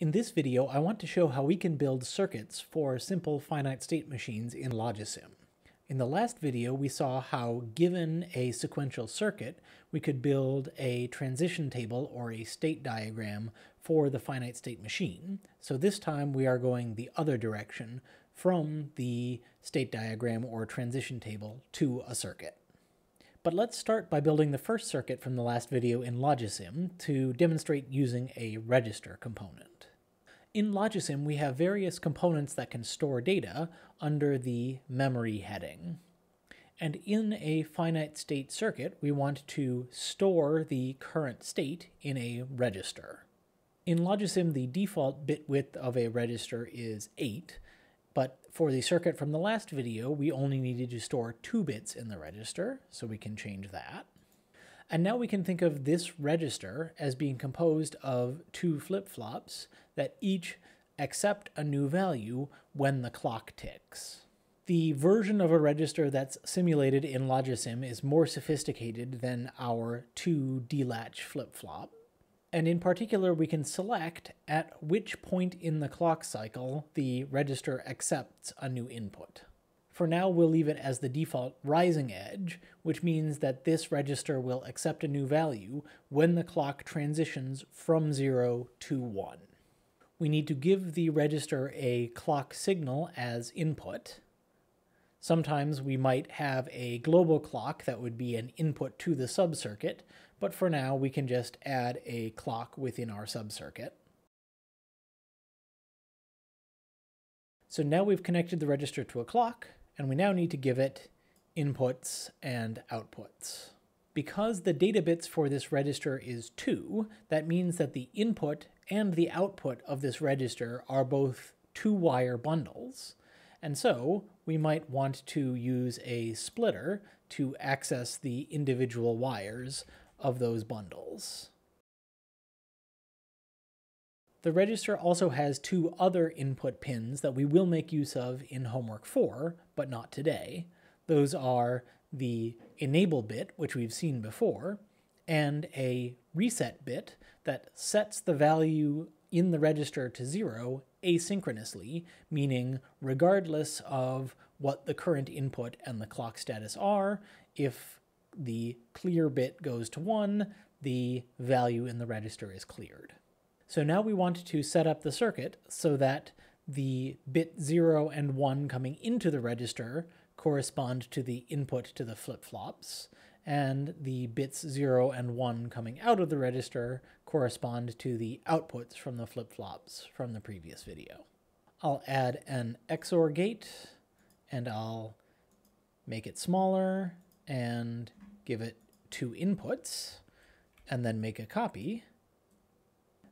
In this video, I want to show how we can build circuits for simple finite state machines in Logisim. In the last video, we saw how, given a sequential circuit, we could build a transition table or a state diagram for the finite state machine. So this time we are going the other direction from the state diagram or transition table to a circuit. But let's start by building the first circuit from the last video in Logisim to demonstrate using a register component. In Logisim, we have various components that can store data under the memory heading. And in a finite state circuit, we want to store the current state in a register. In Logisim, the default bit width of a register is 8, but for the circuit from the last video, we only needed to store 2 bits in the register, so we can change that. And now we can think of this register as being composed of two flip-flops that each accept a new value when the clock ticks. The version of a register that's simulated in Logisim is more sophisticated than our two D-latch flip-flop. And in particular, we can select at which point in the clock cycle the register accepts a new input. For now, we'll leave it as the default rising edge, which means that this register will accept a new value when the clock transitions from 0 to 1. We need to give the register a clock signal as input. Sometimes we might have a global clock that would be an input to the subcircuit, but for now we can just add a clock within our subcircuit. So now we've connected the register to a clock, and we now need to give it inputs and outputs. Because the data bits for this register is 2, that means that the input and the output of this register are both two-wire bundles. And so we might want to use a splitter to access the individual wires of those bundles. The register also has two other input pins that we will make use of in homework 4, but not today. Those are the enable bit, which we've seen before, and a reset bit that sets the value in the register to zero asynchronously, meaning regardless of what the current input and the clock status are, if the clear bit goes to 1, the value in the register is cleared. So now we want to set up the circuit so that the bit 0 and 1 coming into the register correspond to the input to the flip-flops, and the bits 0 and 1 coming out of the register correspond to the outputs from the flip-flops from the previous video. I'll add an XOR gate, and I'll make it smaller and give it two inputs, and then make a copy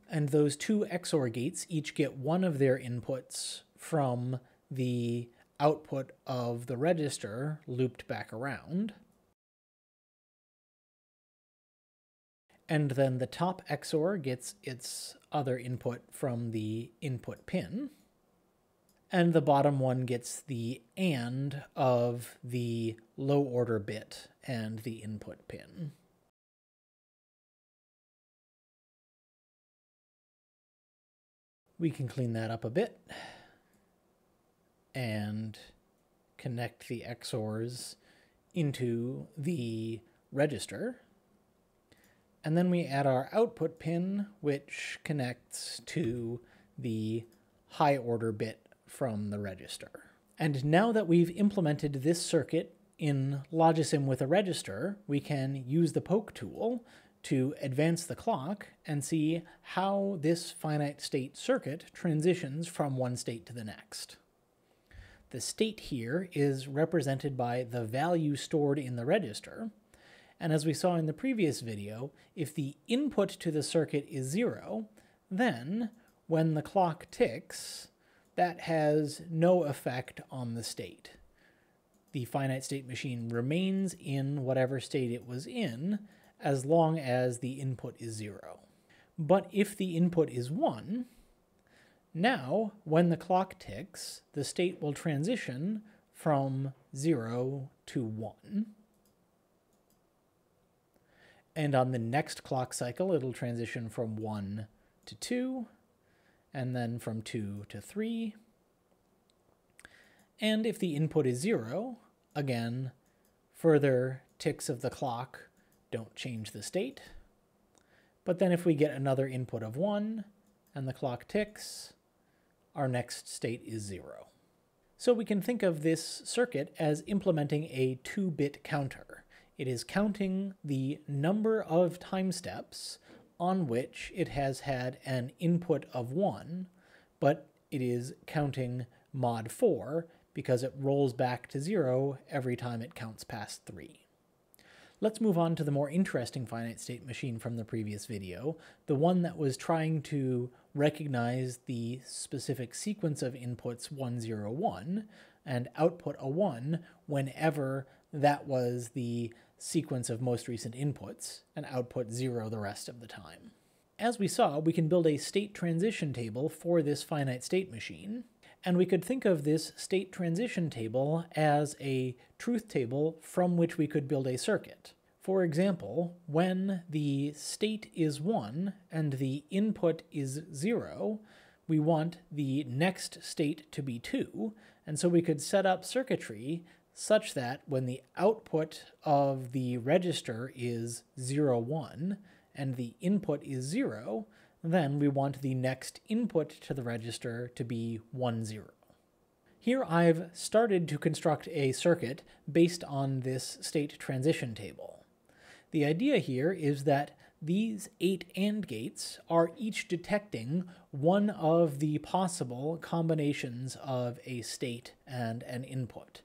and those two XOR gates each get one of their inputs from the output of the register looped back around. And then the top XOR gets its other input from the input pin. And the bottom one gets the AND of the low order bit and the input pin. We can clean that up a bit and connect the XORs into the register. And then we add our output pin, which connects to the high order bit from the register. And now that we've implemented this circuit in Logisim with a register, we can use the poke tool to advance the clock and see how this finite state circuit transitions from one state to the next. The state here is represented by the value stored in the register, and as we saw in the previous video, if the input to the circuit is zero, then when the clock ticks, that has no effect on the state. The finite state machine remains in whatever state it was in, as long as the input is 0. But if the input is 1, now when the clock ticks, the state will transition from 0 to 1. And on the next clock cycle, it'll transition from 1 to 2, and then from 2 to 3. And if the input is 0, again, further ticks of the clock don't change the state. But then if we get another input of 1 and the clock ticks, our next state is 0. So we can think of this circuit as implementing a 2-bit counter. It is counting the number of time steps on which it has had an input of 1, but it is counting mod 4 because it rolls back to 0 every time it counts past 3. Let's move on to the more interesting finite state machine from the previous video, the one that was trying to recognize the specific sequence of inputs 1, 0, 1, and output a 1 whenever that was the sequence of most recent inputs, and output 0 the rest of the time. As we saw, we can build a state transition table for this finite state machine, and we could think of this state transition table as a truth table from which we could build a circuit. For example, when the state is 1 and the input is 0, we want the next state to be 2, and so we could set up circuitry such that when the output of the register is 0, 1, and the input is 0, then we want the next input to the register to be 1, 0. Here I've started to construct a circuit based on this state transition table. The idea here is that these eight AND gates are each detecting one of the possible combinations of a state and an input.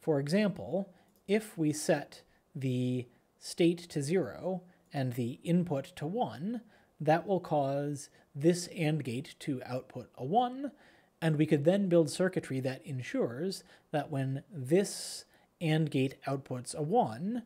For example, if we set the state to 0 and the input to 1, that will cause this AND gate to output a 1, and we could then build circuitry that ensures that when this AND gate outputs a 1,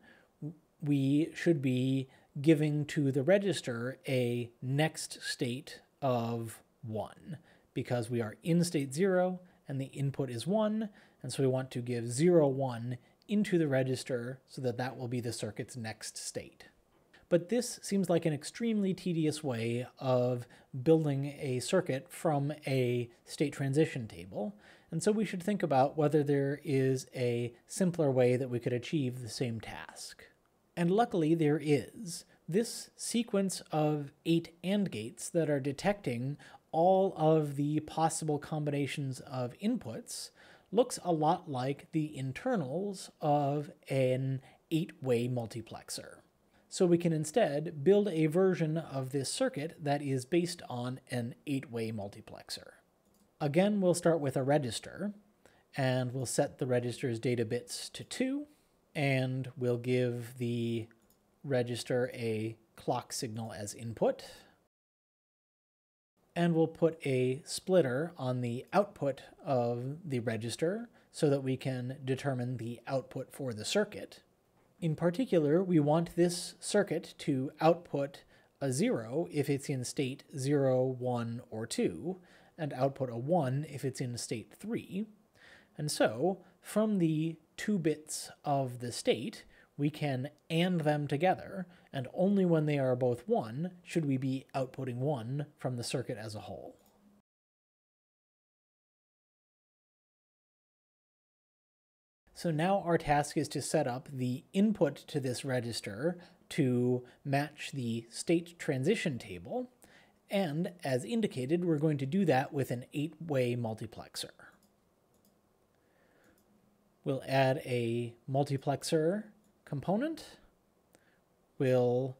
we should be giving to the register a next state of 1, because we are in state 0 and the input is 1, and so we want to give 0, 1 into the register so that that will be the circuit's next state. But this seems like an extremely tedious way of building a circuit from a state transition table, and so we should think about whether there is a simpler way that we could achieve the same task. And luckily there is. This sequence of eight AND gates that are detecting all of the possible combinations of inputs looks a lot like the internals of an eight-way multiplexer. So we can instead build a version of this circuit that is based on an eight-way multiplexer. Again, we'll start with a register, and we'll set the register's data bits to 2, and we'll give the register a clock signal as input. And we'll put a splitter on the output of the register so that we can determine the output for the circuit. In particular, we want this circuit to output a 0 if it's in state 0, 1, or 2, and output a 1 if it's in state 3. And so, from the two bits of the state, we can AND them together, and only when they are both 1 should we be outputting 1 from the circuit as a whole. So now our task is to set up the input to this register to match the state transition table. And as indicated, we're going to do that with an eight-way multiplexer. We'll add a multiplexer component. We'll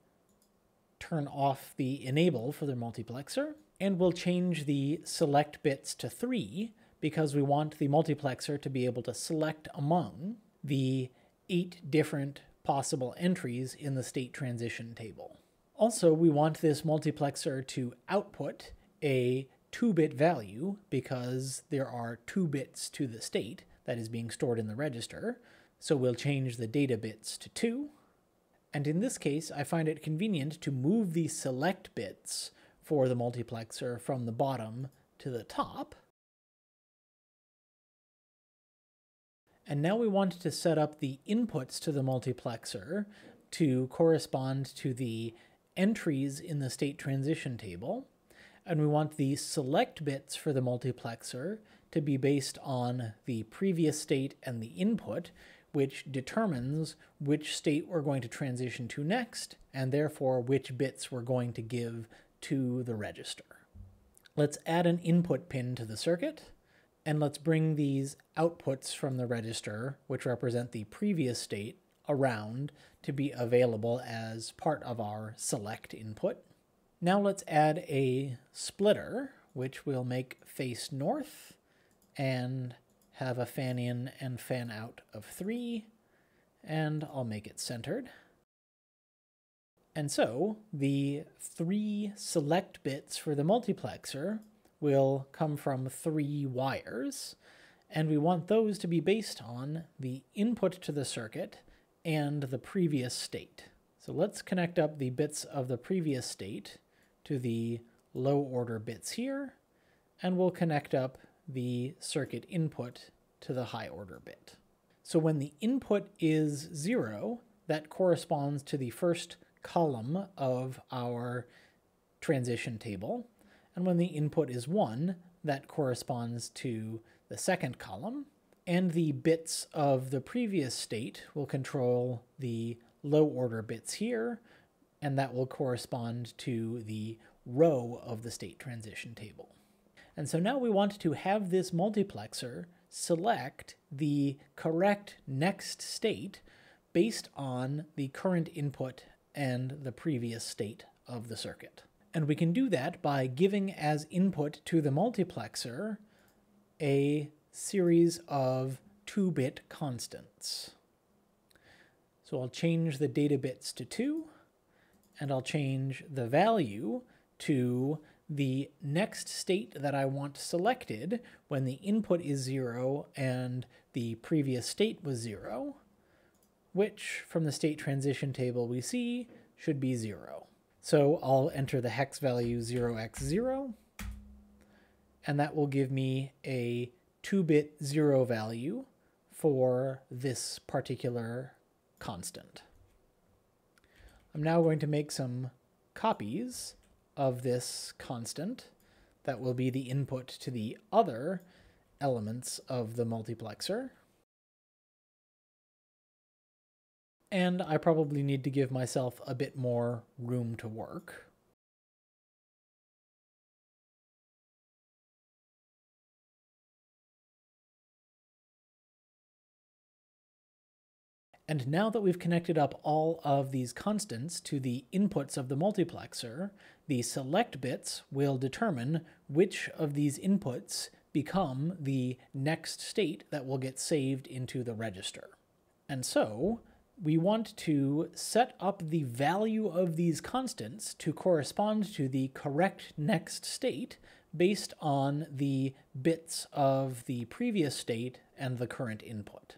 turn off the enable for the multiplexer. And we'll change the select bits to 3 because we want the multiplexer to be able to select among the eight different possible entries in the state transition table. Also, we want this multiplexer to output a 2-bit value because there are 2 bits to the state that is being stored in the register, so we'll change the data bits to 2. And in this case, I find it convenient to move the select bits for the multiplexer from the bottom to the top, And now we want to set up the inputs to the multiplexer to correspond to the entries in the state transition table. and we want the select bits for the multiplexer to be based on the previous state and the input, which determines which state we're going to transition to next, and therefore which bits we're going to give to the register. Let's add an input pin to the circuit, and let's bring these outputs from the register, which represent the previous state, around to be available as part of our select input. Now let's add a splitter, which will make face north and have a fan in and fan out of three, and I'll make it centered. And so the three select bits for the multiplexer will come from three wires, and we want those to be based on the input to the circuit and the previous state. So let's connect up the bits of the previous state to the low order bits here, and we'll connect up the circuit input to the high order bit. So when the input is zero, that corresponds to the first column of our transition table. And when the input is one, that corresponds to the second column. And the bits of the previous state will control the low order bits here, and that will correspond to the row of the state transition table. And so now we want to have this multiplexer select the correct next state based on the current input and the previous state of the circuit. And we can do that by giving as input to the multiplexer a series of 2-bit constants. So I'll change the data bits to 2, and I'll change the value to the next state that I want selected when the input is 0 and the previous state was 0, which from the state transition table we see should be 0. So I'll enter the hex value 0x0, and that will give me a 2-bit 0 value for this particular constant. I'm now going to make some copies of this constant that will be the input to the other elements of the multiplexer. And I probably need to give myself a bit more room to work. And now that we've connected up all of these constants to the inputs of the multiplexer, the select bits will determine which of these inputs become the next state that will get saved into the register. And so we want to set up the value of these constants to correspond to the correct next state based on the bits of the previous state and the current input.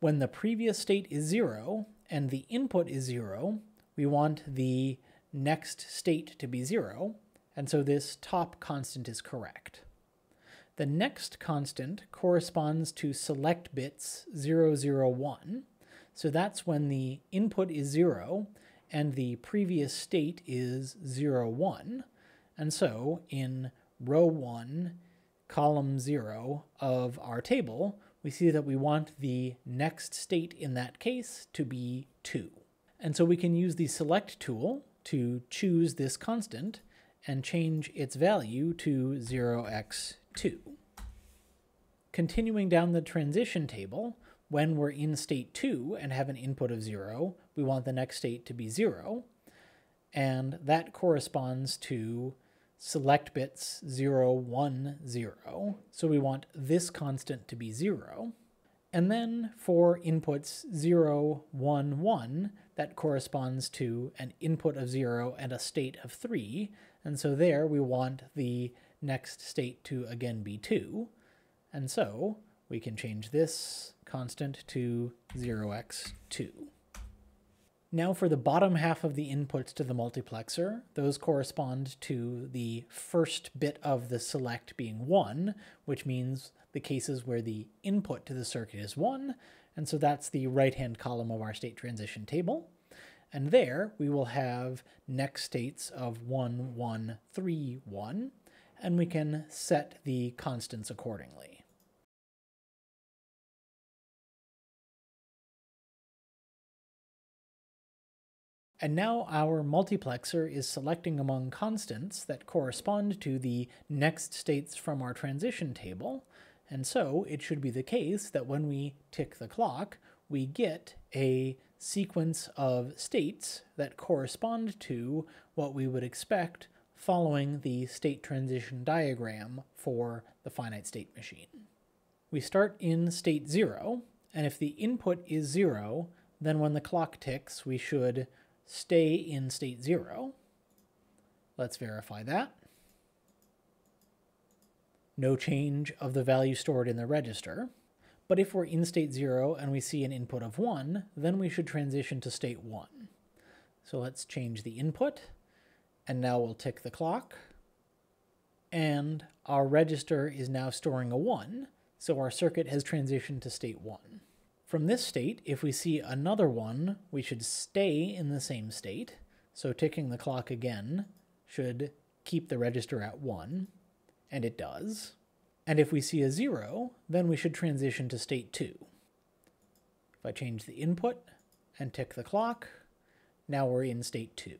When the previous state is zero and the input is zero, we want the next state to be zero, and so this top constant is correct. The next constant corresponds to select bits 0, 0, 1, so that's when the input is 0 and the previous state is 0, 1, and so in row 1, column 0 of our table, we see that we want the next state in that case to be 2. And so we can use the select tool to choose this constant and change its value to 0x2. Continuing down the transition table, when we're in state 2 and have an input of 0, we want the next state to be 0, and that corresponds to select bits 0, 1, 0. So we want this constant to be 0. And then for inputs 0, 1, 1, that corresponds to an input of 0 and a state of 3. And so there we want the next state to again be 2. And so we can change this constant to 0x2. Now for the bottom half of the inputs to the multiplexer, those correspond to the first bit of the select being 1, which means the cases where the input to the circuit is 1, and so that's the right-hand column of our state transition table. And there we will have next states of 1, 1, 3, 1, and we can set the constants accordingly. And now our multiplexer is selecting among constants that correspond to the next states from our transition table, and so it should be the case that when we tick the clock, we get a sequence of states that correspond to what we would expect following the state transition diagram for the finite state machine. We start in state 0, and if the input is 0, then when the clock ticks, we should stay in state 0. Let's verify that. No change of the value stored in the register. But if we're in state 0 and we see an input of 1, then we should transition to state 1. So let's change the input, and now we'll tick the clock. And our register is now storing a 1, so our circuit has transitioned to state 1. From this state, if we see another one, we should stay in the same state. So ticking the clock again should keep the register at 1, and it does. And if we see a 0, then we should transition to state 2. If I change the input and tick the clock, now we're in state 2.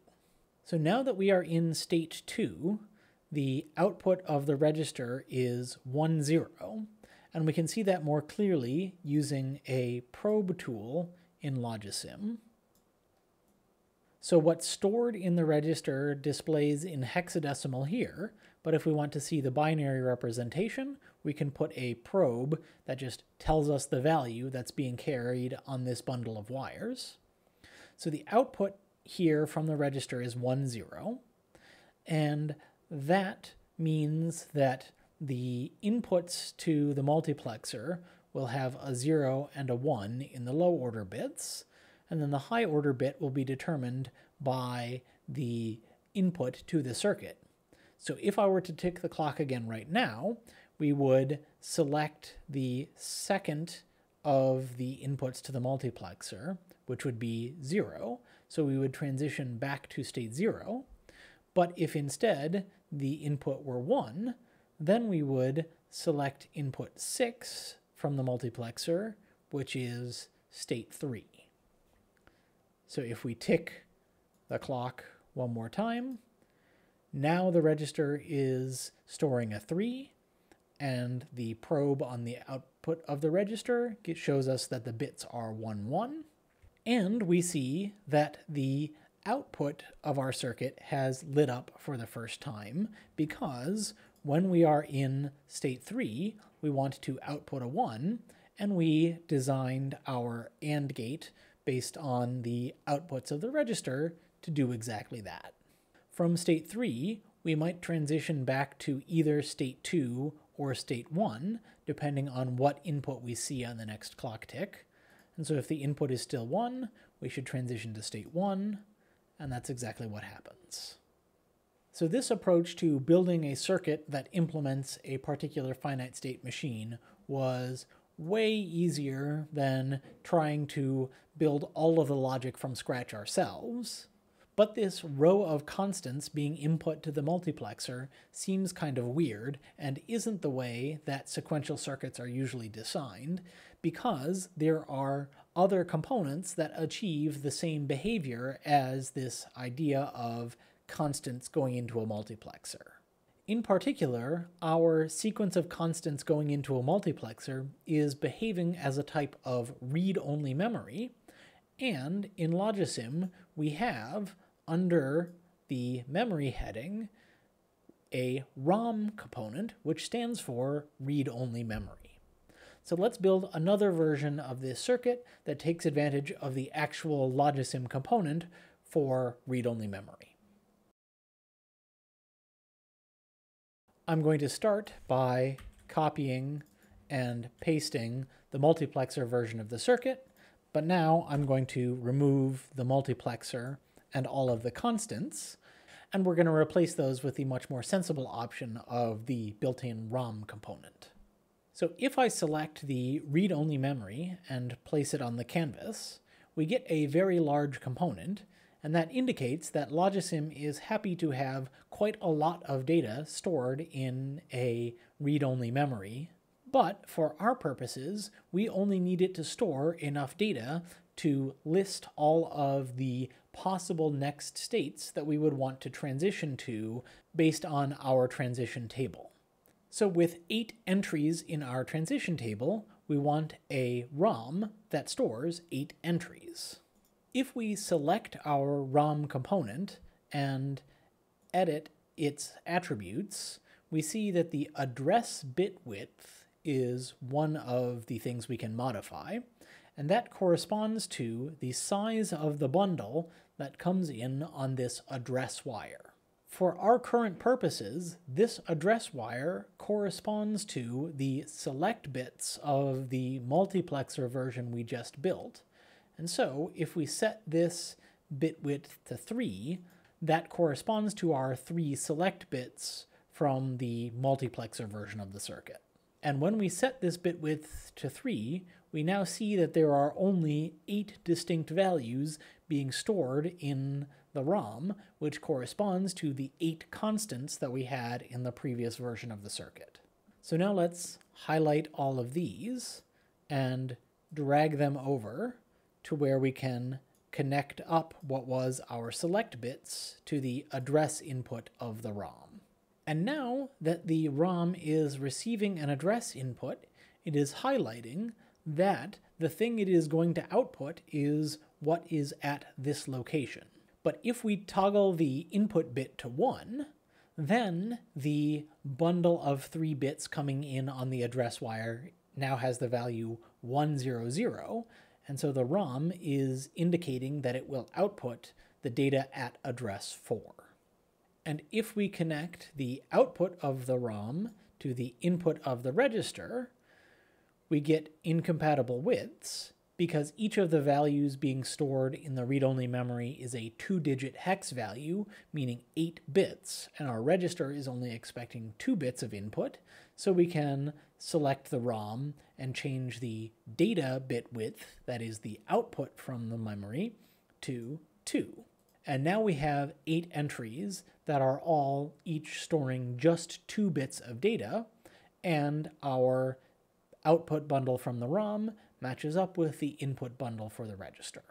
So now that we are in state 2, the output of the register is 1, 0, and we can see that more clearly using a probe tool in Logisim. So what's stored in the register displays in hexadecimal here, but if we want to see the binary representation, we can put a probe that just tells us the value that's being carried on this bundle of wires. So the output here from the register is 1, 0, and that means that the inputs to the multiplexer will have a 0 and a 1 in the low order bits, and then the high order bit will be determined by the input to the circuit. So if I were to tick the clock again right now, we would select the second of the inputs to the multiplexer, which would be 0, so we would transition back to state 0. But if instead the input were 1, then we would select input 6 from the multiplexer, which is state 3. So if we tick the clock one more time, now the register is storing a 3, and the probe on the output of the register shows us that the bits are 1, 1. And we see that the output of our circuit has lit up for the first time because when we are in state 3, we want to output a 1, and we designed our AND gate based on the outputs of the register to do exactly that. From state 3, we might transition back to either state 2 or state 1, depending on what input we see on the next clock tick. And so if the input is still 1, we should transition to state 1, and that's exactly what happens. So this approach to building a circuit that implements a particular finite state machine was way easier than trying to build all of the logic from scratch ourselves. But this row of constants being input to the multiplexer seems kind of weird and isn't the way that sequential circuits are usually designed because there are other components that achieve the same behavior as this idea of constants going into a multiplexer. In particular, our sequence of constants going into a multiplexer is behaving as a type of read-only memory, and in Logisim, we have, under the memory heading, a ROM component, which stands for read-only memory. So let's build another version of this circuit that takes advantage of the actual Logisim component for read-only memory. I'm going to start by copying and pasting the multiplexer version of the circuit, but now I'm going to remove the multiplexer and all of the constants, and we're going to replace those with the much more sensible option of the built-in ROM component. So if I select the read-only memory and place it on the canvas, we get a very large component, and that indicates that Logisim is happy to have quite a lot of data stored in a read-only memory. But for our purposes, we only need it to store enough data to list all of the possible next states that we would want to transition to based on our transition table. So with eight entries in our transition table, we want a ROM that stores eight entries. If we select our ROM component and edit its attributes, we see that the address bit width is one of the things we can modify, and that corresponds to the size of the bundle that comes in on this address wire. For our current purposes, this address wire corresponds to the select bits of the multiplexer version we just built. And so if we set this bit width to 3, that corresponds to our three select bits from the multiplexer version of the circuit. And when we set this bit width to 3, we now see that there are only 8 distinct values being stored in the ROM, which corresponds to the eight constants that we had in the previous version of the circuit. So now let's highlight all of these and drag them over to where we can connect up what was our select bits to the address input of the ROM. And now that the ROM is receiving an address input, it is highlighting that the thing it is going to output is what is at this location. But if we toggle the input bit to 1, then the bundle of three bits coming in on the address wire now has the value 100, and so the ROM is indicating that it will output the data at address 4. And if we connect the output of the ROM to the input of the register, we get incompatible widths, because each of the values being stored in the read-only memory is a two-digit hex value, meaning 8 bits, and our register is only expecting 2 bits of input, so we can select the ROM and change the data bit width, that is the output from the memory, to 2. And now we have 8 entries that are all each storing just 2 bits of data, and our output bundle from the ROM matches up with the input bundle for the register.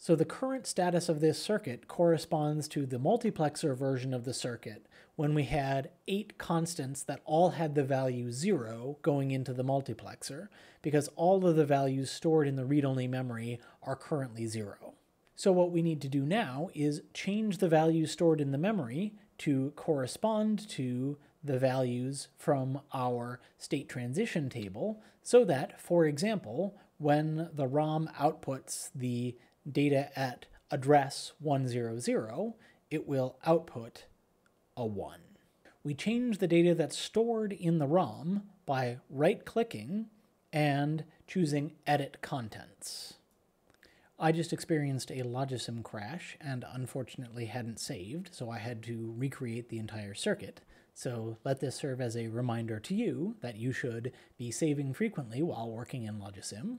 So the current status of this circuit corresponds to the multiplexer version of the circuit when we had eight constants that all had the value zero going into the multiplexer because all of the values stored in the read-only memory are currently zero. So what we need to do now is change the values stored in the memory to correspond to the values from our state transition table so that, for example, when the ROM outputs the data at address 100, it will output a 1. We change the data that's stored in the ROM by right-clicking and choosing Edit Contents. I just experienced a Logisim crash and unfortunately hadn't saved, so I had to recreate the entire circuit. So let this serve as a reminder to you that you should be saving frequently while working in Logisim.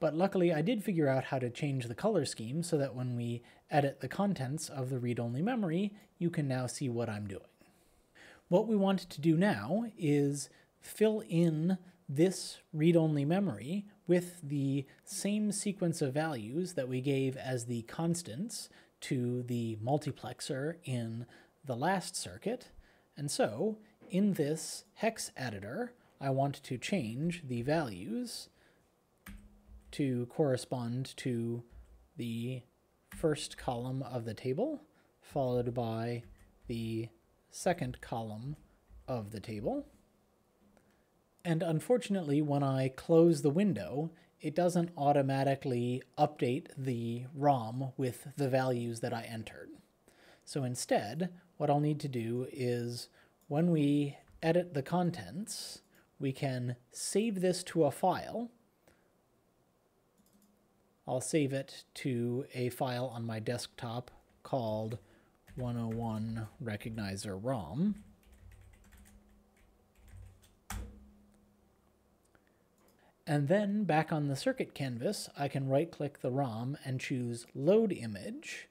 But luckily I did figure out how to change the color scheme so that when we edit the contents of the read-only memory, you can now see what I'm doing. What we want to do now is fill in this read-only memory with the same sequence of values that we gave as the constants to the multiplexer in the last circuit, and so in this hex editor, I want to change the values to correspond to the first column of the table, followed by the second column of the table. And unfortunately, when I close the window, it doesn't automatically update the ROM with the values that I entered. So instead, what I'll need to do is when we edit the contents, we can save this to a file. I'll save it to a file on my desktop called 101 Recognizer ROM. And then back on the circuit canvas, I can right click the ROM and choose Load Image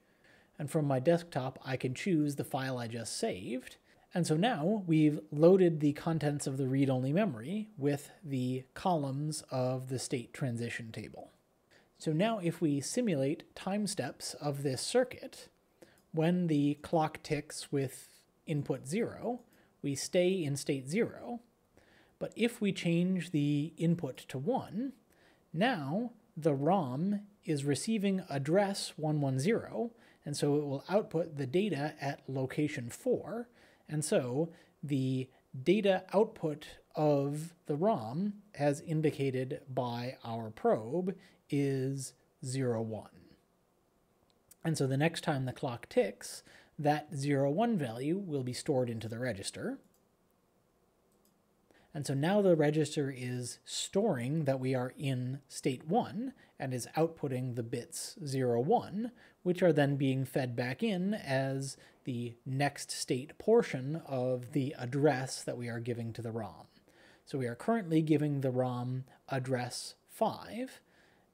and from my desktop I can choose the file I just saved. And so now we've loaded the contents of the read-only memory with the columns of the state transition table. So now if we simulate time steps of this circuit, when the clock ticks with input 0, we stay in state 0. But if we change the input to 1, now the ROM is receiving address 110, and so it will output the data at location 4, and so the data output of the ROM, as indicated by our probe, is 0, 1. And so the next time the clock ticks, that 0, 1 value will be stored into the register. And so now the register is storing that we are in state 1 and is outputting the bits 0, 1, which are then being fed back in as the next state portion of the address that we are giving to the ROM. So we are currently giving the ROM address 5,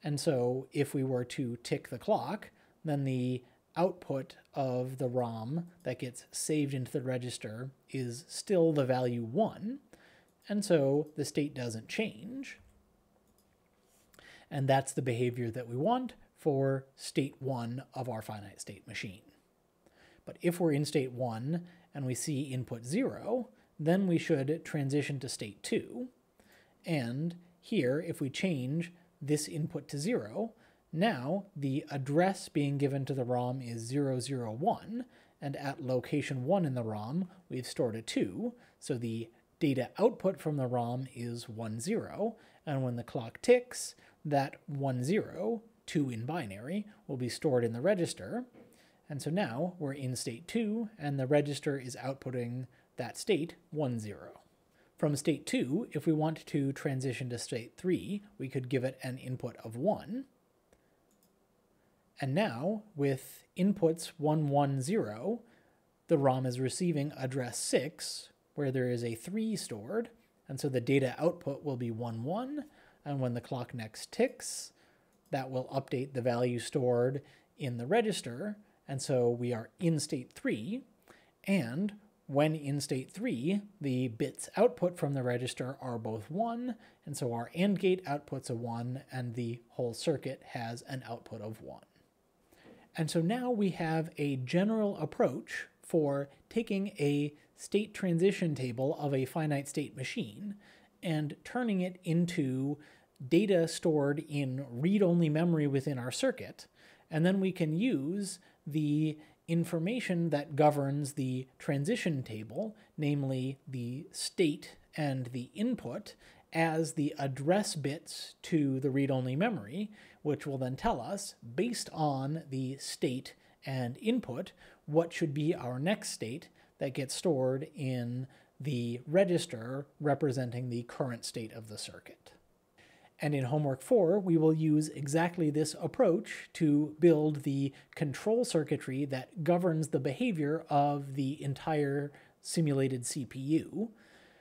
and so if we were to tick the clock, then the output of the ROM that gets saved into the register is still the value 1, and so the state doesn't change. And that's the behavior that we want for state 1 of our finite state machine. But if we're in state 1 and we see input 0, then we should transition to state 2. And here, if we change this input to 0, now the address being given to the ROM is 001, and at location 1 in the ROM, we've stored a 2, so the data output from the ROM is 10, and when the clock ticks, that 1, 0, 2 in binary, will be stored in the register. And so now we're in state 2, and the register is outputting that state 1, 0. From state 2, if we want to transition to state 3, we could give it an input of 1. And now, with inputs 1, 1, 0, the ROM is receiving address 6, where there is a 3 stored, and so the data output will be 1, 1, and when the clock next ticks, that will update the value stored in the register, and so we are in state 3, and when in state 3, the bits output from the register are both 1, and so our AND gate outputs a 1, and the whole circuit has an output of 1. And so now we have a general approach for taking a state transition table of a finite state machine and turning it into data stored in read-only memory within our circuit. And then we can use the information that governs the transition table, namely the state and the input, as the address bits to the read-only memory, which will then tell us, based on the state and input, what should be our next state that gets stored in the register representing the current state of the circuit. And in homework 4, we will use exactly this approach to build the control circuitry that governs the behavior of the entire simulated CPU.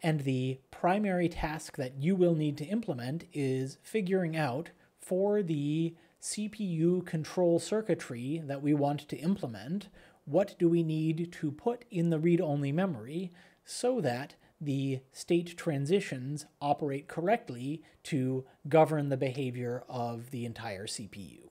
And the primary task that you will need to implement is figuring out for the CPU control circuitry that we want to implement, what do we need to put in the read-only memory so that the state transitions operate correctly to govern the behavior of the entire CPU.